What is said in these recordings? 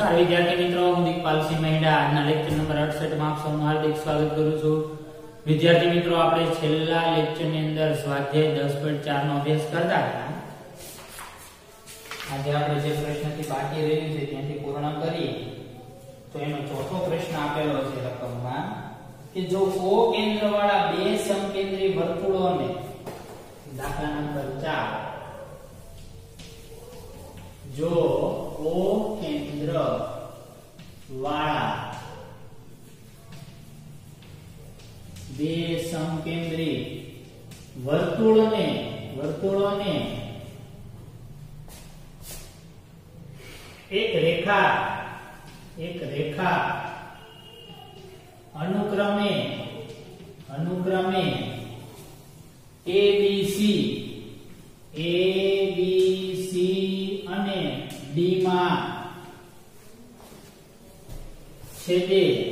નમસ્કાર. વિદ્યાર્થી મિત્રો, હું દીપપાલસિંહ મહેડા. આજના લેક્ચર નંબર 68 માં આપ હાર્દિક સ્વાગત કરું છું. વિદ્યાર્થી મિત્રો, આપણે છેલ્લા લેક્ચરની અંદર સ્વાધ્યાય 10.4 નો અભ્યાસ કરતા હતા. આજે આપણે જે પ્રશ્નથી બાકી રહ્યું છે, ત્યાંથી પૂર્ણ કરીએ. તો એનો ચોથો પ્રશ્ન આપેલો છે રકમમાં કે જો કો કેન્દ્રવાળા બે સમકેન્દ્રી વર્તુળોને દાખલા નંબર 4 જો O કેન્દ્ર વાળા બે સમકેન્દ્રી વર્તુળને વર્તુળોને એક રેખા એક રેખા અનુક્રમે અનુક્રમે ABC છેદે તો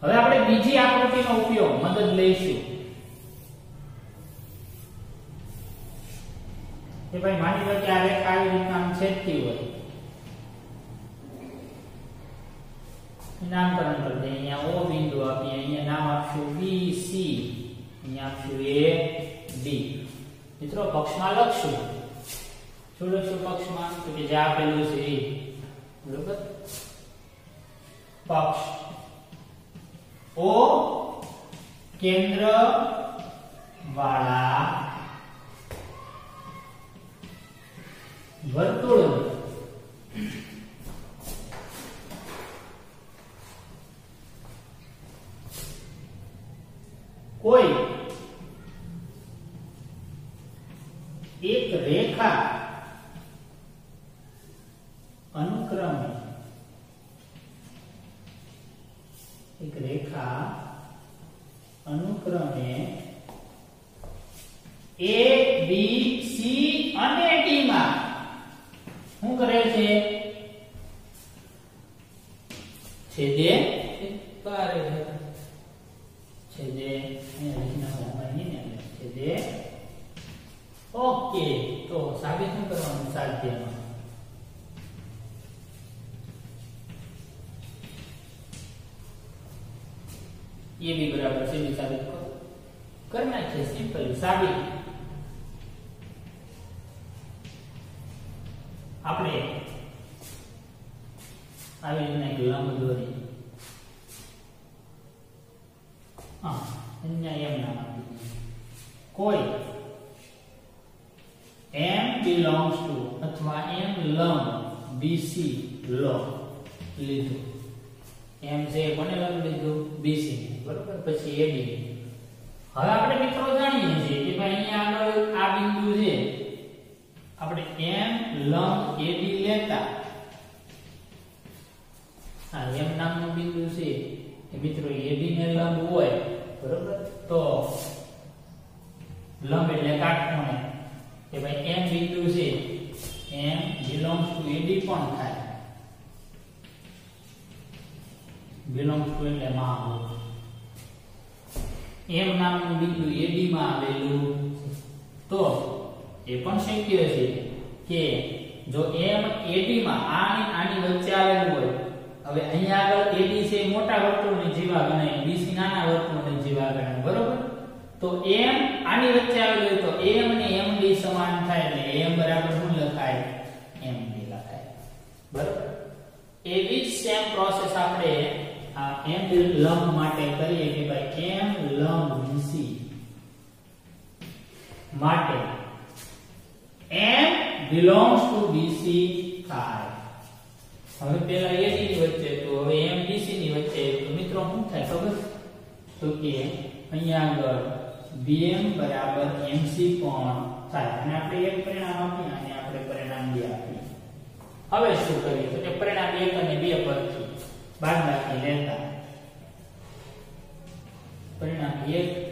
હવે આપણે બીજી આકૃતિનો ઉપયોગ મદદ લઈશું. કે ભાઈ માની લો કે આ રેખા આવી રીતના છેદતી હોય. નામકરણ કરી દે અહીંયા ઓ બિંદુ આપીએ. અહીંયા નામ આપશું બી સી અહીંયા આપશું એ ડી મિત્રો પક્ષમાં લખશું. શું લખશું પક્ષમાં? તો કે જે આપેલું છે એ. બરોબર? પક્ષ. ઓ કેન્દ્ર વાળા વર્તુળ. કોઈ. એક રેખા. અનુક્રમે એક રેખા અનુક્રમે એ બી સી અને ડી માં. શું કરે છે? છેદે? એટલે. છેદે. ઓકે. તો સાબિત શું કરવાનું? સાધ્યમાં એ બી बराबर से સાબિત કરો. કરી નાખીએ સિમ્પલ સાબિત. આપણે આવી રીતના એક લંબ દોરી. હા, અહીંયા એમ નામ આપી કોઈ એમ belongs ટુ અથવા એમ લંબ બીસી લો, લીધું. M છે કોને લંબ લીધું bc બરોબર? પછી ab હવે આપણે મિત્રો જાણીએ છીએ કે ભાઈ અહીંયા આગળ આ બિંદુ છે. આપણે m લંબ ab લેતા, આ m નામનું બિંદુ છે. એ મિત્રો ab ને લંબ હોય, બરોબર? તો લંબ એટલે કાટખૂણે કે ભાઈ m બિંદુ છે. M belongs to ad પણ થાય. Belongs to એટલે આવું m નામનું બિંદુ AB માં આવેલું. તો એ પણ શક્ય છે કે જો m AB માં આની આની વચ્ચે આવેલું હોય, હવે અહીંયા આગળ AB છે મોટા વર્તુળની જીવા ગણાય bc નાના વર્તુળની જીવા ગણાય, બરોબર? તો m આની વચ્ચે આવેલું તો m અને md સમાન થાય એટલે m બરાબર શું લખાય? Md લખાય. બરાબર? એવી જ સેમ પ્રોસેસ આપણે m લંબ માટે કરીએ કે ભાઈ m લંબ bc માટે એમ બિલોંગ્સ ટુ BC થાય. હવે પેલા AD ની વચ્ચે, તો હવે MBC ની વચ્ચે, તો મિત્રો શું થાય ખબર? તો કે અહીંયા આગળ BM બરાબર MC પણ થાય? અને આપણે એક પરિણામ આપીએ, અને આપણે પરિણામ બે આપીએ. હવે શું કરીએ? તો કે પરિણામ 1 અને 2 પરથી બાદબાકી લેતા. પરિણામ 1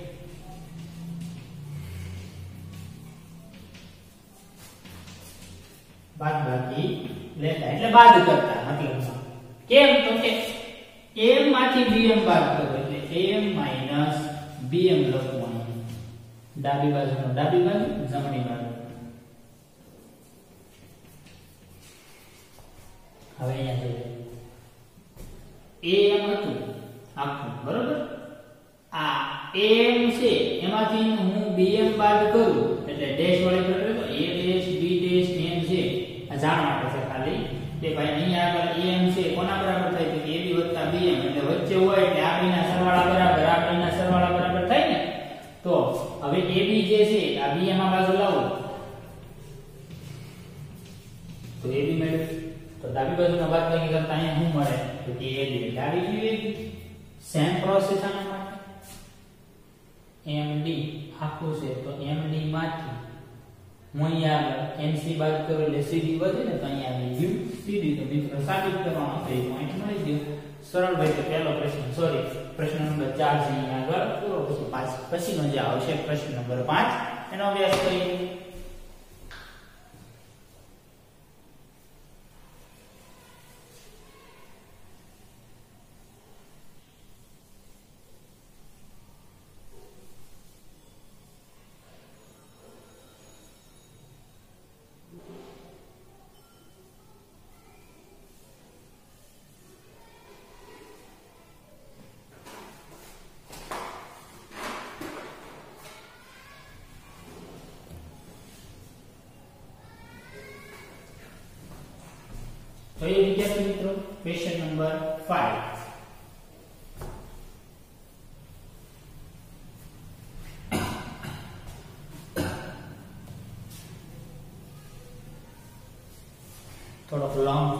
બાદ બાકી લેતા એટલે બાદ કરતા મતલબમાં. કેમ? તો કે m માંથી bm બાદ કરો એટલે m bm લખવું અહીં. ડાબી બાજુનો ડાબી બાજુ, જમણી બાજુ. હવે અહીંયા જોઈએ. am હતું. આખું. બરોબર? આ am છે એમાંથી હું bm બાદ કરું, એટલે ડેશ વાળી કરો તો a dash b dash m છે આ જાણવા છે ખાલી. કે ભાઈ અહીં આગળ am છે કોના બરાબર થાય? તો ab bm એટલે વચ્ચે હોય એટલે આ બેના સરવાળા બરાબર, આ બેના સરવાળા બરાબર થાય ને? તો હવે ab જે છે, આ bm આ બાજુ લાવો. તો ab મેળવ્યું તો ડાબી બાજુના બાદબાકી કરતા અહીંયા શું મળે? તો કે ab આવી ગયું સેમ પ્રોસેસ આના md આખું છે. તો md માંથી હું અહીંયા આગળ NC બાદ કરું એટલે cd વધે ને તો અહીંયા આવી ગયું. Cd તો મિત્રો સાબિત કરવાનો છે. પોઈન્ટ મળી ગયો. સરળ ભાઈ, તો પહેલો પ્રશ્ન સોરી પ્રશ્ન નંબર 4 છે અહીંયા આગળ. પૂરો પછી પાંચ પછીનો જે આવશે, પ્રશ્ન નંબર 5 એનો અભ્યાસ કરીએ.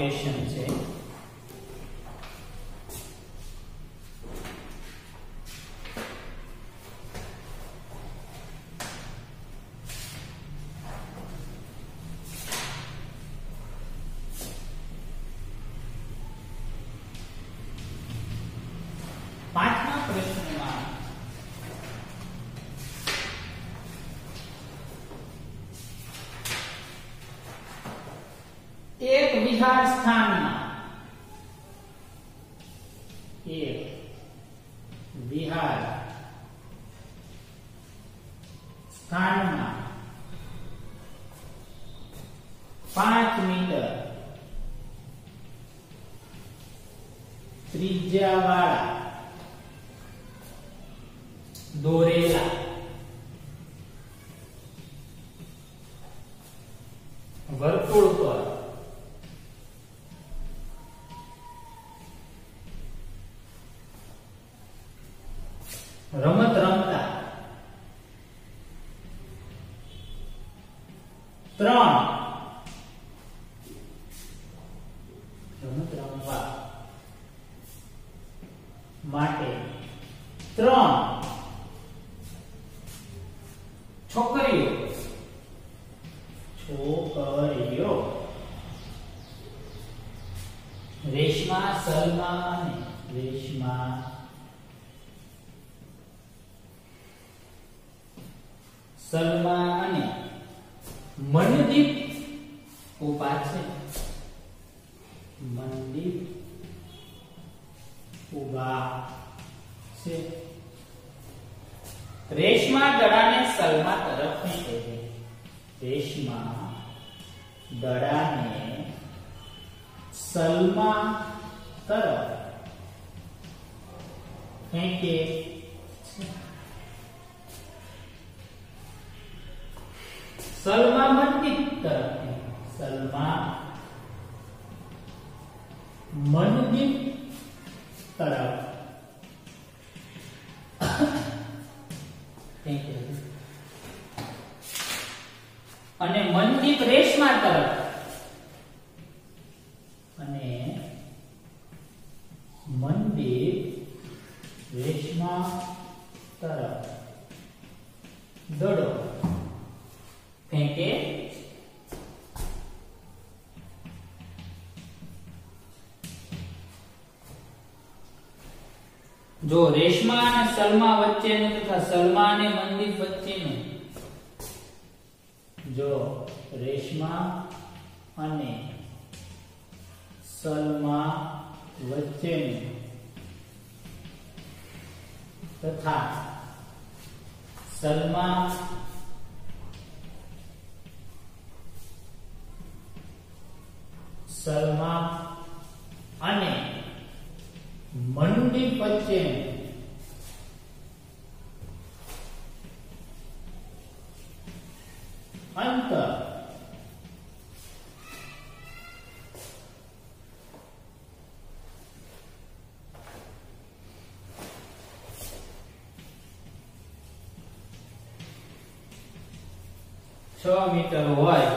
obligation એક વિહાર રેશમા સલમા અને રેશમા સલમા અને મનદીપ છે. મનદીપ ઊભા છે. રેશમા દડાને સલમા તરફ છે. રેશમા દડાને સલમા તરફ ફેંકે છે સલમા મનદીપ તરફ સલમા મનદીપ તરફ. અને મનદીપ રેશમા તરફ. જો રેશમા અને સલમા વચ્ચેનું તથા સલમા અને મનદીપ વચ્ચેનું જો રેશમા અને છ મીટર હોય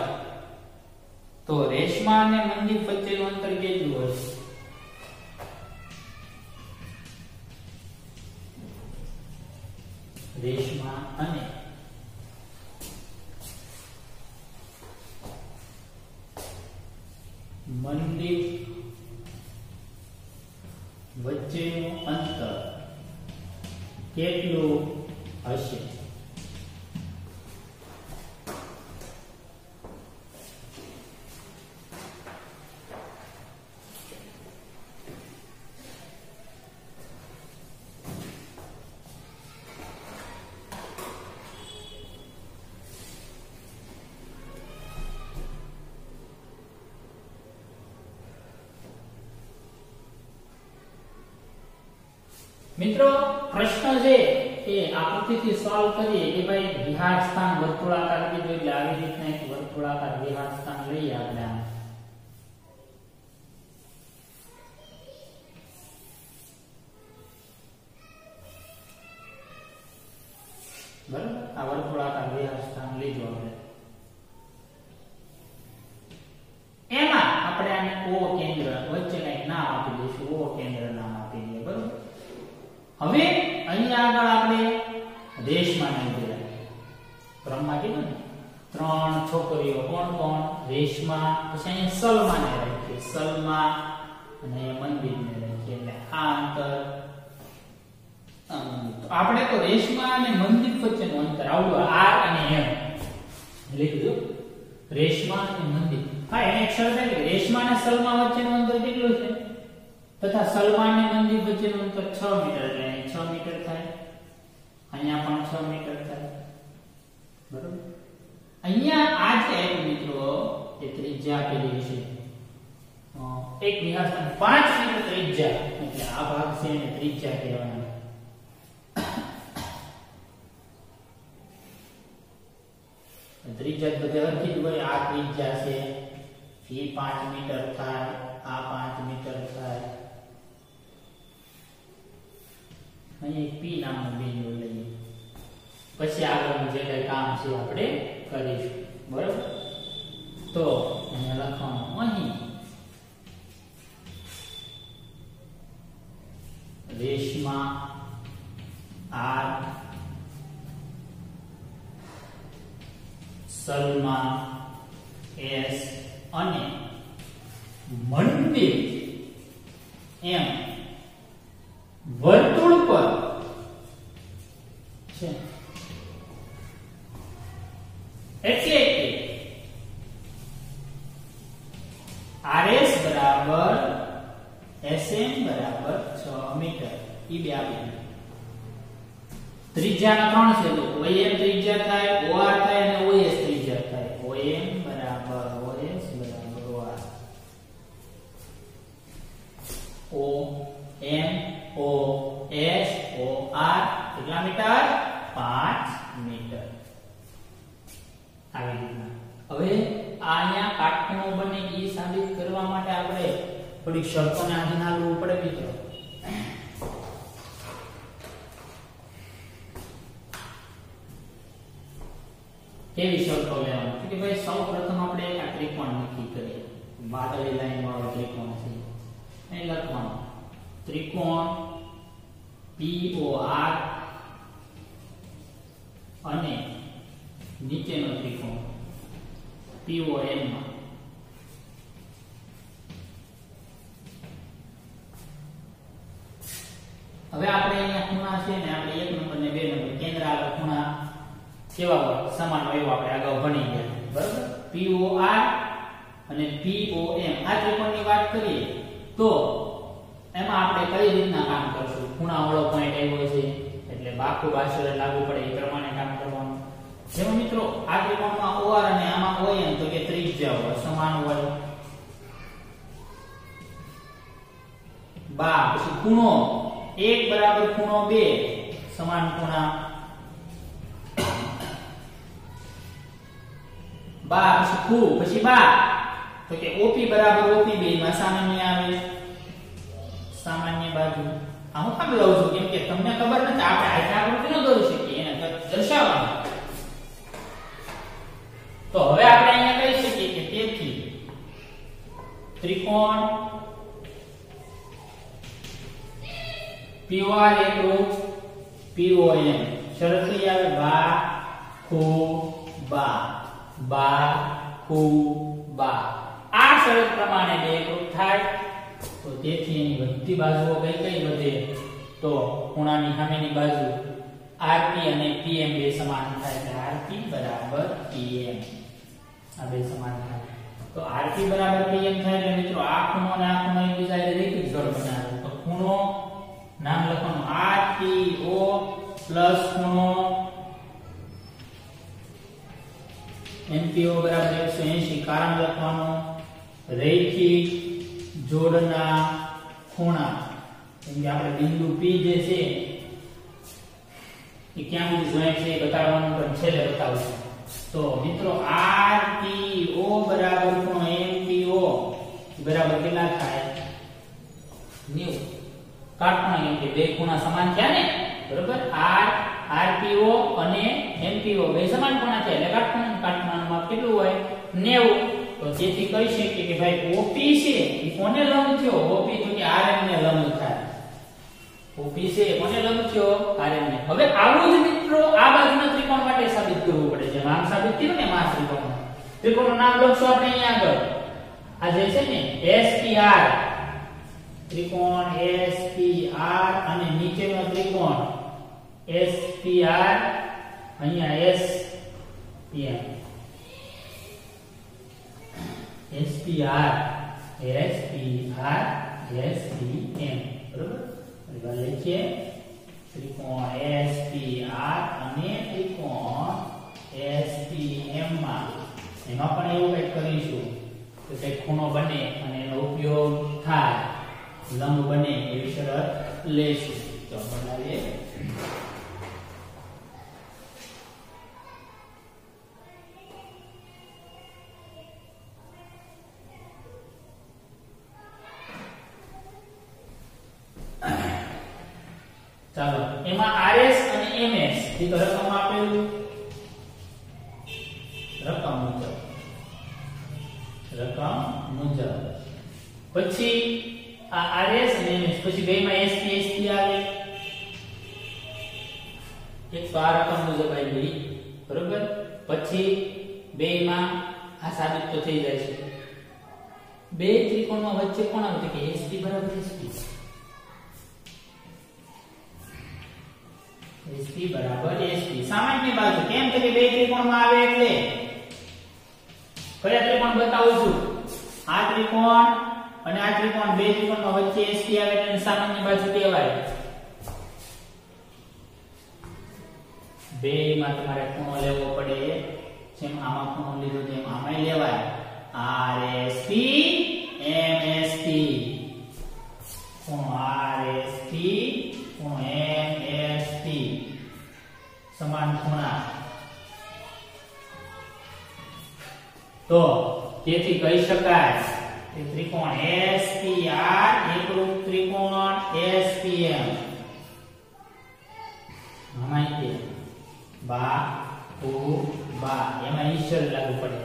તો રેશમા અને મંદિર વચ્ચેનું અંતર કેટલું હશે? મિત્રો, પ્રશ્ન છે એ આકૃતિથી સોલ્વ કરીએ કે ભાઈ વિહાર સ્થાન વર્તુળાકાર કે એટલે આવી રીતના એક વર્તુળાકાર વિહાર સ્થાન લઈએ આપણે હવે અહીંયા આગળ આપણે રેશમા ને ઉમેર્યા ક્રમમાં કીધું ને, ત્રણ છોકરીઓ કોણ કોણ? રેશમા પછી અહીંયા સલમા ને રાખીએ. સલમા અને મંદિર ને રાખીએ. એટલે આ અંતર આપણે તો રેશમા અને મંદિર વચ્ચેનું અંતર આવડું આર અને એમ. લીધું રેશમા અને મંદિર. હા, એને એક શરત રેશમા અને સલમા વચ્ચેનું અંતર કેટલું છે? તથા સલમાન અને મંદિર વચ્ચેનું અંતર 6 મીટર અહીં 6 મીટર થાય. અહીંયા પણ 6 મીટર થાય. બરોબર? અહીંયા આ જે મિત્રો, એ ત્રિજ્યા આપેલી છે. એક વિહાર સ્થાન 5 મીટર ત્રિજ્યા. એટલે આ ભાગ છે એને ત્રિજ્યા કહેવાય ત્રિજ્યા બધે હરખી જ હોય. આ ત્રિજ્યા છે. એ 5 મીટર થાય. આ 5 મીટર થાય. અહીં એક પી નામનું બિંદુ લઈએ પછી આગળનું જે કંઈ કામ છે આપણે કરીશું. બરાબર? તો અહીંયા લખવાનું અહીં. રેશમા આર સલમા એસ અને મંદિર એમ. પર એટલે કે RS બરાબર SM બરાબર 6 મીટર. ઈ બે આપી ત્રિજ્યા ત્રણ છે તો OM ત્રિજ્યા થાય OR થાય અને OS ત્રિજ્યા થાય OM બરાબર OS બરાબર OR O M O S O R કેટલા મીટર 5 મીટર આવી રીતના હવે આ અહીંયા કાટખૂણો બને એ સાબિત કરવા માટે આપણે થોડી શરતોને આધીન હાલવું પડે મિત્રો કેવી શરતો લેવાની કે ભાઈ સૌ પ્રથમ આપણે આ ત્રિકોણ નક્કી કરીએ વાદળી લાઈન વાળો ત્રિકોણ છે અહીં લખવાનું ત્રિકોણ POR અને નીચેનો ત્રિકોણ. PON માં. હવે આપણે અહીંયા ખૂણા છે ને આપણે એક નંબર ને બે નંબર કેન્દ્ર આગળ ખૂણા કેવા સમાન હોય એવું આપણે અગાઉ ભણી ગયા. બરાબર? POR અને POM આ ત્રિકોણની વાત કરીએ તો એમાં આપણે કઈ રીતના કામ ખૂણાવાળો પોઈન્ટ આવ્યો છે, એટલે બાકુ બાસુરે લાગુ પડે એ પ્રમાણે કામ કરવાનું. જેમ મિત્રો, આ ત્રિકોણમાં OR અને આમાં OM તો કે ત્રિજ્યા સમાન હોય. બા, પછી ખૂણો, એક બરાબર ખૂણો બે, સમાન ખૂણા. બા, પછી ખૂ, પછી બા. તો કે ઓપી બરાબર ઓપી બે માં સામાન્ય આવે. સામાન્ય બાજુ. હું કામ લઉં છું કેમ કે તમને ખબર નથી આપણે આટલા આકૃતિ ન દોરી શકીએ એને દર્શાવવાનું તો હવે આપણે અહીંયા કહી શકીએ કે તેથી ત્રિકોણ POR એકરૂપ POM શરત કઈ આવે બા ખુ બા. બા ખુ બા. આ શરત પ્રમાણે બે એકરૂપ થાય. તો તેથી એની બધી બાજુઓ કઈ કઈ વધે? તો ખૂણાની સામેની બાજુ RP અને PM બે સમાન થાય એટલે RP બરાબર PM આ બે સમાન થાય. તો RP બરાબર PM થાય એટલે મિત્રો આ ખૂણો અને આ ખૂણો એકબીજા સાથે રેખિક જોડ બનાવે. તો ખૂણો નામ લખવાનું RPO ખૂણો NPO બરાબર 180 કારણ લખવાનું રૈખિક જોડના ખૂણા કેમ આપણે બિંદુ P જે છે, એ ક્યાં સુધી જોઈન્ટ છે એ બતાવવાનું પણ છેલ્લે બતાવશું તો મિત્રો RPO બરાબર ખૂણો MPO બરાબર કેટલા થાય? 90 કાટખૂણા એટલે બે ખૂણા સમાન થયા ને? બરાબર? R RPO અને MPO બે સમાન ખૂણા છે એટલે કાટખૂણા કાટખૂણાનું માપ કેટલું હોય? 90 તો જેથી કહી શકીએ કે ભાઈ OP છે, એ કોને લંબ થયો? OP તો કે RM ને લંબ થાય. OP છે કોને લંબ થયો? RM ને. હવે આવું જ મિત્રો આ બાજુના ત્રિકોણ માટે સાબિત કરવું પડે. છે આમ સાબિત કર્યું ને આ ત્રિકોણ ત્રિકોણનું નામ લખશું આપણે અહીંયા આગળ. આ જે છે ને SPR ત્રિકોણ SPR અને નીચેનો ત્રિકોણ SPR અહીંયા SPM SPR SPR SPM બરોબર? હવે લખીએ. ત્રિકોણ SPR અને ત્રિકોણ SPM માં. એમાં પણ એવું કંઈક કરીશું કે કંઈક ખૂણો બને અને એનો ઉપયોગ થાય. લંબ બને એવી શરત લેશું. તો બનાવીએ. એટલે કયા ત્રિકોણ બતાવું છું. આ ત્રિકોણ અને આ ત્રિકોણ બે ત્રિકોણમાં વચ્ચે SP આવે એટલે સામાન્ય બાજુ કહેવાય. બે માં તમારે ખૂણો લેવો પડે. જેમ આમાં ખૂણો લીધો તેમ આમાંય લેવાય. R S P M S P ખૂણો RSP ખૂણો MSP સમાન ખૂણા. તો તેથી કહી શકાય કે ત્રિકોણ SPR એકરૂપ ત્રિકોણ SPM આમાં કે બા, ઉ, બા, એમાં ઈશ્વર લાગુ પડે.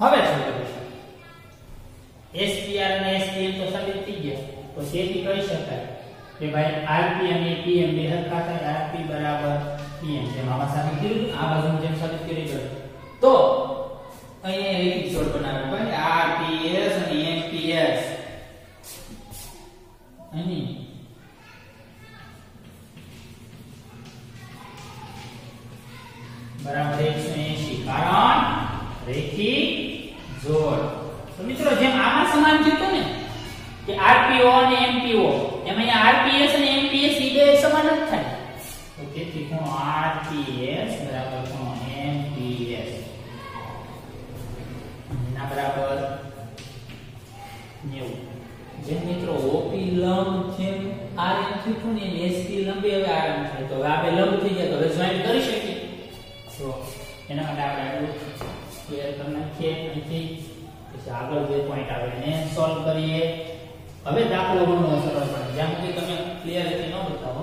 હવે શું કરીશું? એસપીઆર અને SPM તો સાબિત થઈ ગયા. તો તેથી કહી શકાય? કે ભાઈ આરપી અને પીએમ બે હરખા થાય આરપી બરાબર પીએમ જેમ આમાં સાબિત કર્યું, આ બાજુ જેમ સાબિત કરી તો ક્લિયર કરી નાખીએ અહીંથી પછી આગળ જે પોઈન્ટ આવે એને સોલ્વ કરીએ. હવે દાખલો ગણવો સરળ પડે. જ્યાં સુધી તમે ક્લિયરિટી ન બતાવો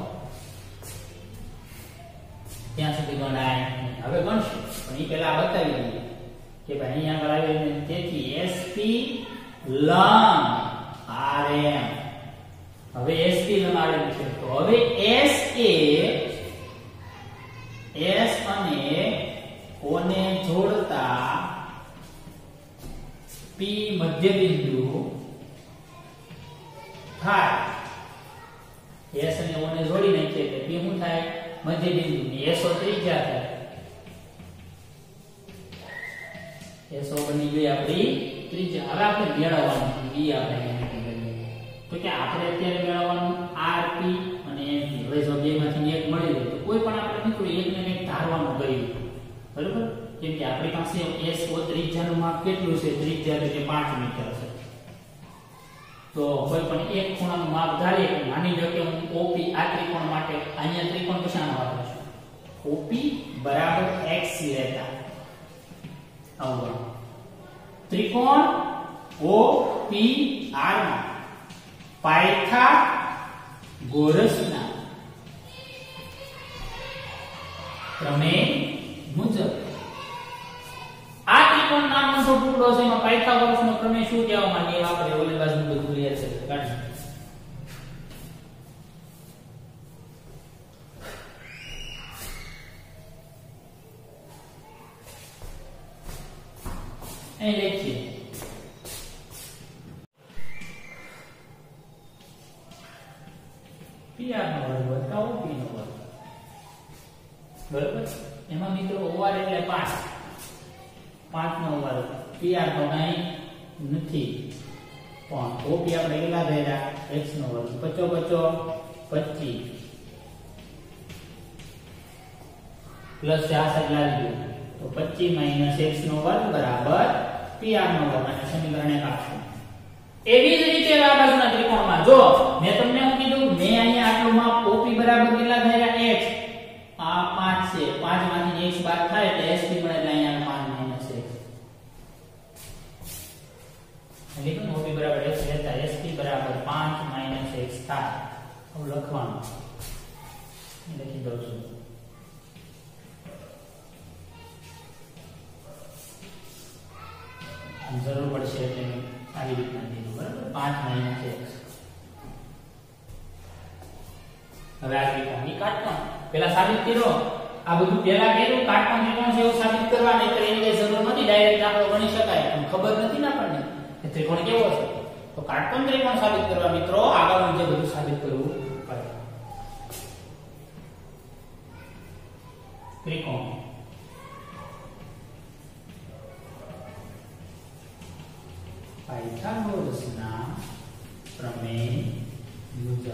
ત્યાં સુધી ગણાય હવે ગણશું. પણ એ પહેલા બતાવી દઈએ કે ભાઈ અહીંયા આગળ આવીને તેથી SP લંબ RM. હવે SP લંબ RM છે. તો હવે S એ S અને O ને જોડતા P મધ્ય બિંદુ થાય? S અને O ને જોડી નાખીએ એટલે P શું થાય? મધ્ય બિંદુ ને SO ત્રિજ્યા થાય. SO બની ગઈ આપણી ત્રિજ્યા. હવે આપણે મેળવવાનું B આપણે. તો કે આપણે અત્યારે મેળવવાનું RP અને MP હવે જો બે એક મળી જાય તો કોઈ પણ આપણે ધારવાનું કર્યું બરોબર? કેમ કે આપણી પાસે SO ત્રિજ્યાનું માપ કેટલું છે? ત્રિજ્યા એટલે કે 5 મીટર છે. તો કોઈ પણ એક ખૂણાનું માપ ધારીએ કે માની લો કે હું OP આ ત્રિકોણ માટે અહીંયા ત્રિકોણ કશાનો વાપરું છું? OP બરાબર x લેતા. આવું ત્રિકોણ OPR માં પાયથા ગોરસના પ્રમેય મુજબ. આ ત્રિકોણ નામનો જો ટુકડો છે, એમાં પાયથાગોરસનો પ્રમેય શું કહેવા માંગીએ? એ આપણે ઓલી બાજુ બધું ક્લિયર છે કાઢી અહીં લખીએ. આર નો વર્ગ વત્તા OP નો વર્ગ? બરાબર? એમાં મિત્રો OR એટલે 5 5 નો વર્ગ PR તો કાંઈ નથી. પણ ઓપી આપણે કેટલા ધર્યા x નો વર્ગ પચો પચો 25 પ્લસ ચાર સગલા લીધું તો 25 માઇનસ x નો વર્ગ બરાબર PR નો વર્ગ અને સમીકરણ એક આપશું એવી જ રીતે આ ત્રિકોણમાં. જો મેં તમને કીધું, મેં અહીંયા આટલું માપ OP બરાબર કેટલા થયા x. આ 5 છે 5 માંથી x બાદ થાય એટલે SP મળે એટલે અહીંયા 5 માઇનસ x એટલે OP બરાબર બરાબર 5 x થાય. હું લખવાનું. લખી દઉં છું. જરૂર પડશે એટલે આવી રીતના દીધું બરાબર? પાંચ માઇનસ એક. હવે આ રીતે કાઢતા. પેલા સાબિત કર્યો આ બધું પહેલા કર્યું કાટકોણ ત્રિકોણ છે એવું સાબિત કરવા નહીં તો એની જરૂર નથી ડાયરેક્ટ આપણે ગણી શકાય. પણ ખબર નથી ને આપણને કે ત્રિકોણ કેવો છે. તો કાટકોણ ત્રિકોણ સાબિત કરવા મિત્રો આગળનું જે બધું સાબિત કરવું પડે ત્રિકોણ પાયથાગોરસના પ્રમેય મુજબ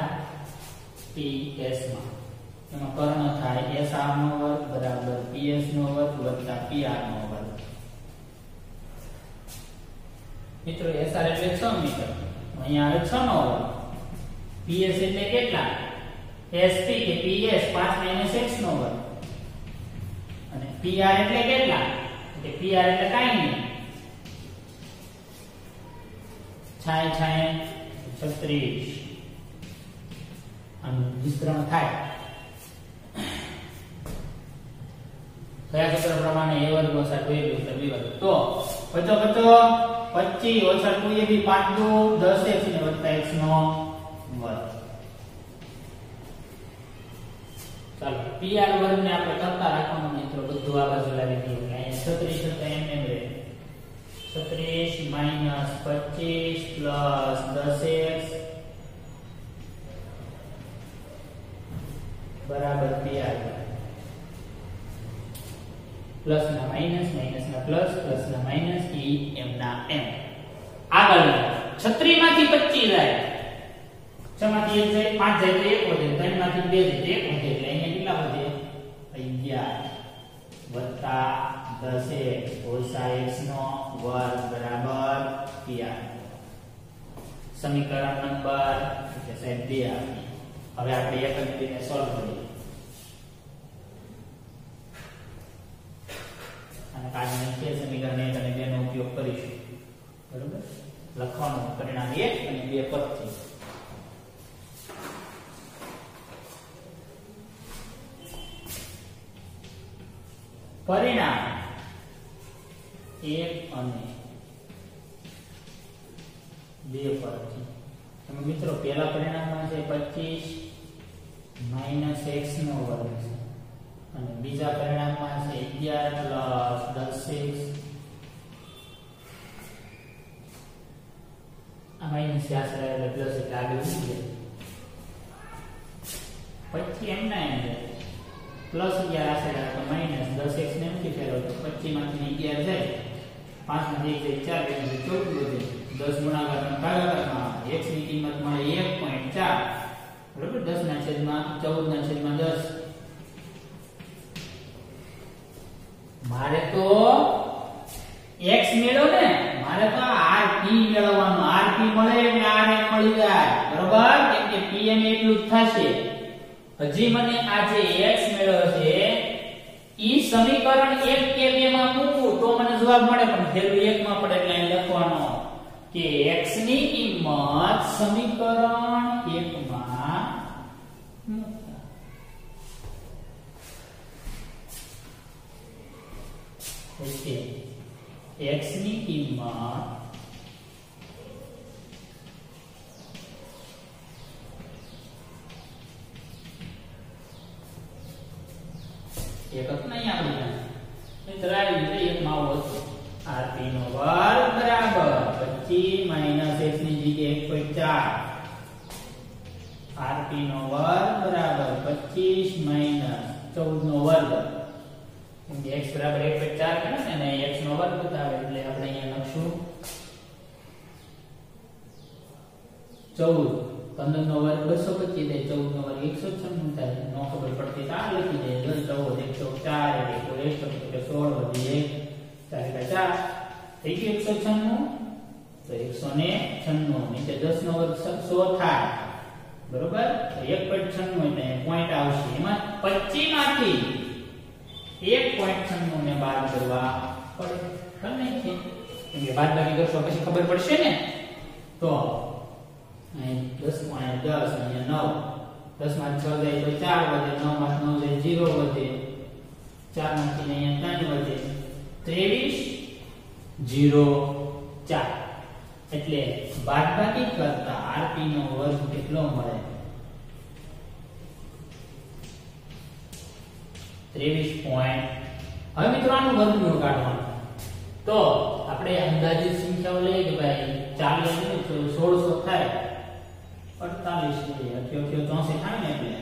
r p s માં એમાં કર્ણ r નો વર્ગ બરાબર p નો વર્ગ વત્તા p નો વર્ગ. મિત્રો s એટલે 6 મીટર. અહીંયા આવે 6 નો વર્ગ. p એટલે કેટલા? SP કે PS 5 x નો વર્ગ. અને PR એટલે કેટલા? એટલે PR એટલે કાઈ નહીં. છાય છાય 36 આનું વિસ્તરણ થાય. કયા સૂત્ર પ્રમાણે a વર્ગ ઓછા 2ab ઉત્તર b વર્ગ. તો પચો પચો 25 ઓછા 2ab 5 2 10 x ને વત્તા x નો વર્ગ. ચાલો pr ને આપણે કરતા રાખવાનું મિત્રો, બધું આ બાજુ લાવી દઈએ. અહીંયા 36 હતા, એમ એમ રહે. 36 માઇનસ 25 પ્લસ 10x બરાબર pr પ્લસ ના માઇનસ માઇનસ ના પ્લસ પ્લસ ના માઇનસ e m ના m આગળ 36 માંથી 25 જાય. છમાંથી એક જાય, પાંચ જાય તો એક વધે. ત્રણમાંથી બે જાય તો એક વધે. એટલે અહીંયા કેટલા વધે? અગિયાર. વત્તા દસ એક ઓછા એક્સ નો વર્ગ બરાબર પીઆર સમીકરણ નંબર એટલે સાહેબ, બે આપી હવે આપણે એક જ સોલ્વ કરીએ. અને કાઢી નાખીએ સમીકરણ એક અને બે નો ઉપયોગ કરીશું. બરોબર? લખવાનું પરિણામ એક અને બે પરથી. પરિણામ એક અને બે પરથી. તમે મિત્રો, પહેલા પરિણામમાં છે? 25 માઇનસ x નો વર્ગ અને બીજા પરિણામમાં છે 11 પ્લસ દસ આ માઇનસ આશરે એટલે પ્લસ એટલે આગળ ઉડી જાય. પછી એમ ના એમ પ્લસ અગિયાર આશરે તો માઇનસ દસ એક્સ ને એમથી ફેરવો તો પચીસમાંથી અગિયાર જાય. પાંચમાંથી એક જાય ચાર, બે ચૌદ વધે. દસ ગુણાકારમાં ભાગાકારમાં એક્સની કિંમત મળે એક પોઈન્ટ ચાર. બરોબર? દસ ના છેદમાં ચૌદ ના છેદમાં દસ. મારે તો એક્સ મેળવો ને, મારે તો r p મેળવવાનું. R p મળે એટલે r એમ મળી જાય. બરોબર? કેમ કે p એમ એટલું જ થશે. હજી મને આ જે x મેળવ્યો છે, ઈ સમીકરણ 1 કે 2 માં મૂકું તો મને જવાબ મળે, પણ છેલ્લું 1 માં પડે એટલે અહીં લખવાનો. કે x ની કિંમત સમીકરણ 1 માં ઓકે x ની કિંમત એક જ નહીં આપણી મિત્ર આવી રીતે એક માં આવો હતો rp નો વર્ગ બરાબર 25 માઇનસ x ની જગ્યાએ 1.4 rp નો વર્ગ બરાબર 25 માઇનસ 14 નો વર્ગ. X બરાબર 1.4 કરે ને અને x નો વર્ગ બતાવે એટલે આપણે અહીંયા લખશું 14 પંદર નો વર્ગ 225 એટલે 14 નો વર્ગ એકસો છન્નું થાય. નો ખબર પડતી તો આ લખી દે. દસ ચૌદ એકસો ચાર એટલે એકસો એકસો એટલે સોળ વધી એક. ચાર એટલે ચાર. થઈ ગયું એકસો છન્નું? તો એકસો ને છન્નું. નીચે દસ નો વર્ગ સો થાય. બરોબર? તો એક પોઈન્ટ છન્નું એટલે પોઈન્ટ આવશે. એમાં પચીસમાંથી એક પોઈન્ટ છન્નું બાદ કરવા પડે. તમને કેમ કે બાદ બાકી કરશો પછી ખબર પડશે ને? તો અહીં દસ પોઈન્ટ દસ, અહીંયા નવ. દસમાં છ જાય તો ચાર વધે, નવમાં નવ જાય જીરો વધે. ચારમાંથી અહીંયા ત્રણ વધે. ત્રેવીસ, જીરો, ચાર. એટલે બાદબાકી કરતા આરપી નો વર્ગ કેટલો મળે? ત્રેવીસ પોઈન્ટ હવે મિત્રો આનું વર્ગમૂળ કાઢવાનું. તો આપણે અંદાજિત સંખ્યાઓ લઈએ કે ભાઈ ચાલીસ તો સોળસો થાય. અડતાલીસ લઈએ. અઠ્યો ચોસઠ થાય ને એટલે.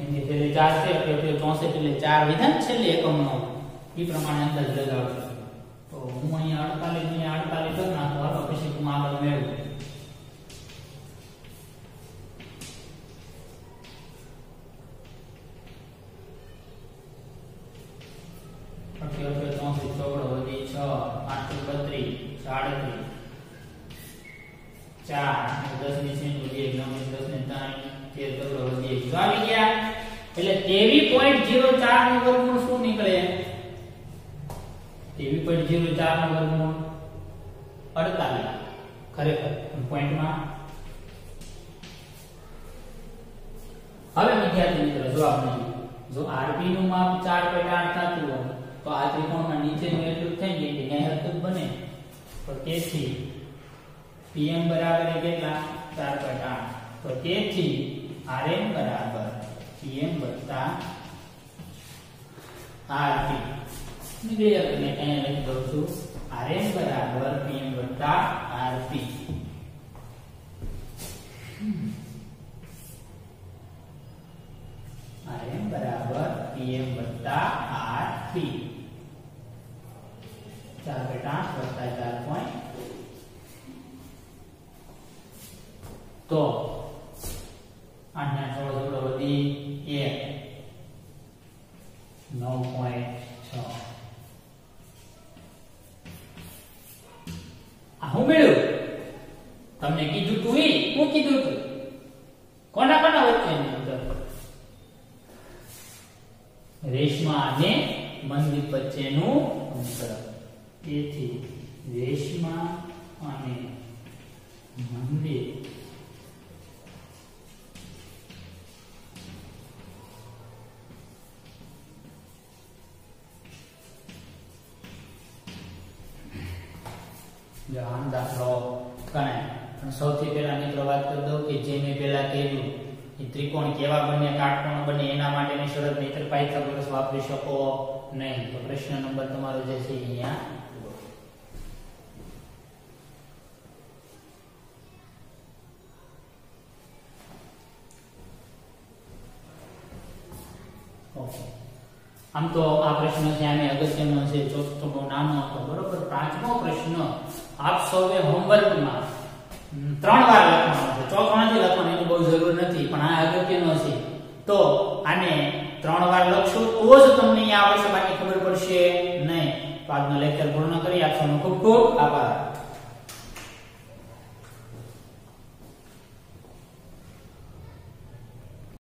એમની છેલ્લે ચાર છે અઠ્યો ચોસઠ એટલે ચાર વિધાન છેલ્લે એકમનો. એ પ્રમાણે અંદાજ લગાવજો. તો હું અહીંયા અડતાલીસ અહીંયા અડતાલીસ કરી નાખું. હાલો, પછી હું આગળ મેળવું. તેથી rm બરાબર pm વત્તા Rt નીકળી એટલે અહીંયા લખી દઉં છું. rm બરાબર pm વત્તા Rt rm બરાબર pm વત્તા rp 4.8 વત્તા 4 પોઈન્ટ. તો જહાન દાખલો ગણાય પણ સૌથી પહેલા મિત્રો વાત કરી દઉં કે જે મેં પહેલા કહ્યું એ ત્રિકોણ કેવા બને કાટકોણ બને એના માટેની શરત નહીતર પાયથાગોરસ વાપરી શકો નહીં. તો પ્રશ્ન નંબર તમારો જે છે અહીંયા આમ તો આ પ્રશ્ન છે આને અગત્યનો છે ચોથો નાનો હતો, બરોબર? પાંચમો પ્રશ્ન આપ સૌએ હોમવર્કમાં હમ, ત્રણ વાર લખવાનું છે. ચોથો નથી એની બહુ જરૂર નથી પણ આ અગત્યનો છે. તો આને ત્રણ વાર લખશો તો જ તમને અહીંયા આવડશે બાકી ખબર પડશે નહીં. તો આજનો લેક્ચર પૂર્ણ કરી આપશો ખૂબ ખૂબ આભાર.